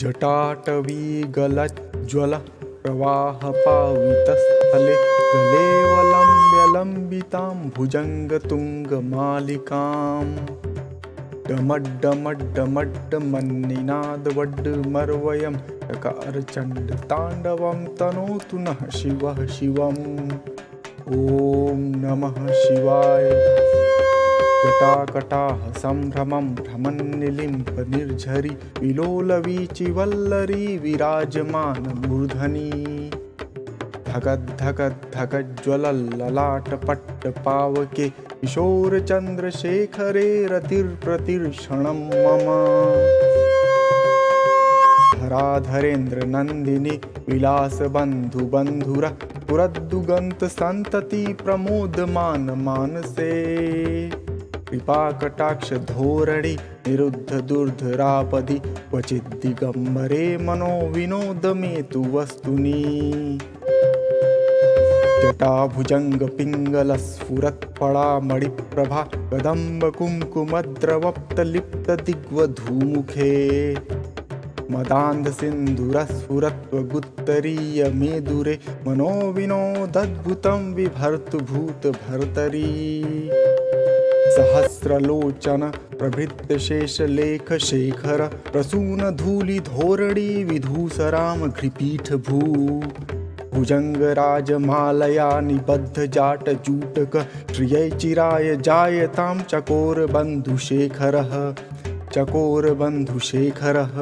जटाटवीगलज्ज्वल प्रवाहपावितस्थले गलेवलम्ब्यलम्बितां भुजङ्गतुङ्गमालिकाम् डमड्डमड्डमड्डमन्निनादवड्डमर्वयं चकारचण्डताण्डवं तनोतु नः शिवः शिवम्। ॐ नमः शिवाय। जटाकटाः सम्भ्रमं भ्रमन्निलिम्पनिर्झरि विलोलवीचिवल्लरी विराजमानमूर्धनी धगद्धगद्धगज्ज्वलल्ललाटपट्टपावके किशोरचन्द्रशेखरे रतिर्प्रतिर्षणं मम। धराधरेन्द्रनन्दिनि विलासबन्धुबन्धुरः पुरद्दुगन्तसन्तति प्रमोदमानमानसे कृपाकटाक्षधोरणि निरुद्धदुर्धरापदि क्वचिद्दिगम्बरे मनो विनोदमे तु वस्तुनि। जटाभुजङ्गपिङ्गलस्फुरत्फलामणिप्रभा कदम्बकुङ्कुमद्रवप्तलिप्तदिग्वधूमुखे मदान्धसिन्धुरस्फुरत्वगुत्तरीयमेदुरे मनोविनोदद्भुतं विभर्तु भूतभर्तरी सहस्रलोचन प्रभृत्यशेषलेखशेखर प्रसूनधूलिधोरणी विधूसराम घृपीठभू भुजङ्गराजमालया निबद्धजाटजूटक श्रियैचिराय जायतां चकोरबन्धुशेखरः चकोरबन्धुशेखरः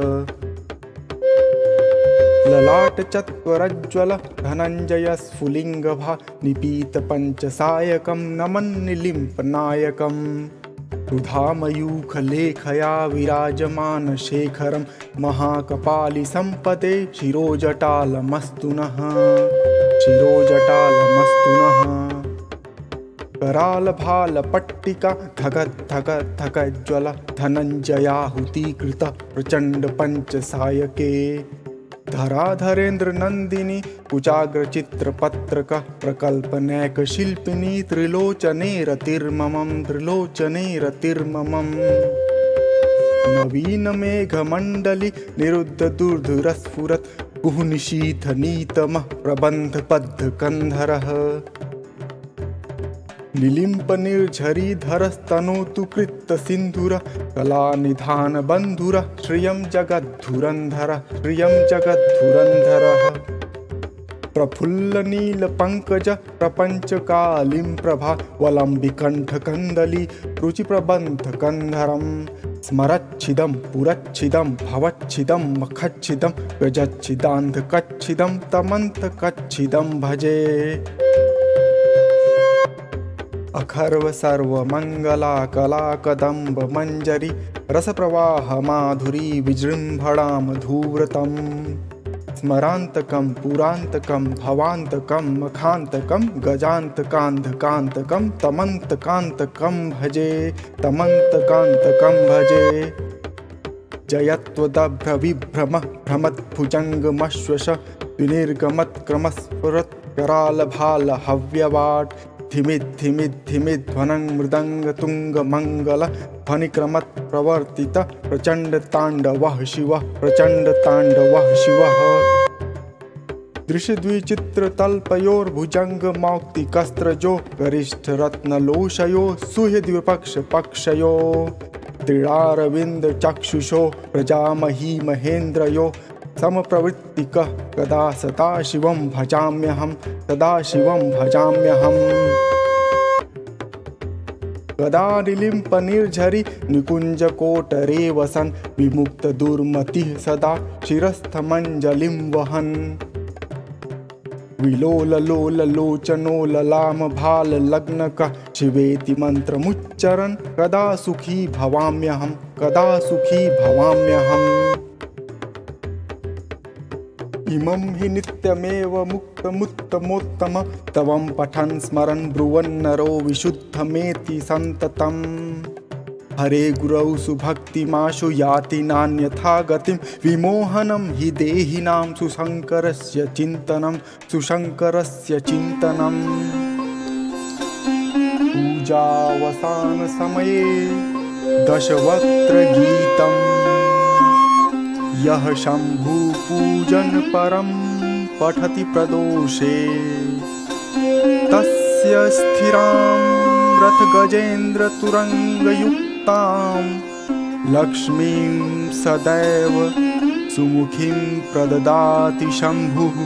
ललाटचत्वरज्ज्वल धनञ्जयस्फुलिङ्गभा निपीतपञ्चसायकं नमन्निलिम्पनायकम् सुधामयूखलेखया विराजमानशेखरं महाकपालिसम्पते शिरोजटालमस्तु नः शिरोजटालमस्तु नः करालभालपट्टिका धगद्धगद्धगज्ज्वल धनञ्जयाहुतीकृत प्रचण्डपञ्चसायके धराधरेन्द्रनन्दिनी नैक शिल्पिनी, त्रिलोचने रतिर्मम त्रिलोचने रतिर्मम। नवीन मेघमंडली निरुद्ध दुर्धुरस्फुरत नवीनमेघमण्डलि नीतम प्रबंध पद्ध निलिम्पनिर्झरीधरस्तनोतु कृत्तसिन्धुर कलानिधानबन्धुरः श्रियं जगद्धुरन्धरः श्रियं जगद्धुरन्धरः प्रफुल्लनीलपङ्कज प्रपञ्चकालिं प्रभा वलम्बिकण्ठकन्दली रुचिप्रबन्धकन्धरं स्मरच्छिदं पुरच्छिदं, भवच्छिदं मखच्छिदं गजच्छिदान्धकच्छिदं तमन्तकच्छिदं भजे। अखर्व सर्वमङ्गला कला कदम्ब मञ्जरी रसप्रवाह माधुरी विजृम्भणां धूव्रतम् स्मरान्तकं, पुरान्तकं, भवान्तकं, मखान्तकं गजान्तकान्धकान्तकं तमन्तकान्तकं भजे तमन्तकान्तकं भजे। जयत्वदभ्रविभ्रमः भ्रमद्भुजङ्गमश्वश विनिर्गमत्क्रमस्फुरत्करालभालहव्यवाट् मृदङ्गतुङ्गमङ्गल ध्वनिक्रमत् प्रवर्तित प्रचण्डताण्डवः शिवः प्रचण्डताण्डवः शिवः। दृशद्विचित्रतल्पयोर्भुजङ्गमौक्तिकस्त्रजो गरिष्ठरत्नलोशयो सुहृद्विपक्षपक्षयो त्रिडारविन्दचक्षुषो प्रजामही महेन्द्रयो समप्रवृत्तिकः कदा सदा शिवं भजाम्यहं सदा शिवं कदा निलिम्पनिर्झरि निकुञ्जकोटरे वसन् विमुक्तदुर्मतिः सदा शिरस्थमञ्जलिं वहन्। विलोललोललोचनो ललामभाललग्नकः शिवेति मन्त्रमुच्चरन्, कदा सुखी भवाम्यहं, कदा सुखी भवाम्यहम्। इमं हि नित्यमेव मुक्तमुत्तमोत्तम। तवं पठन् स्मरन् ब्रुवन्नरो विशुद्धमेति सन्ततम्। हरे गुरौ सुभक्तिमाशु याति नान्यथा गतिं। विमोहनं हि देहिनां सुशङ्करस्य चिन्तनं। सुशङ्करस्य चिन्तनम् पूजावसानसमये दशवक्त्रगीतम्। यः शम्भुपूजनपरं पठति प्रदोषे। तस्य स्थिरां रथगजेन्द्रतुरङ्गयुक्तां लक्ष्मीं सदैव सुमुखीं प्रददाति शम्भुः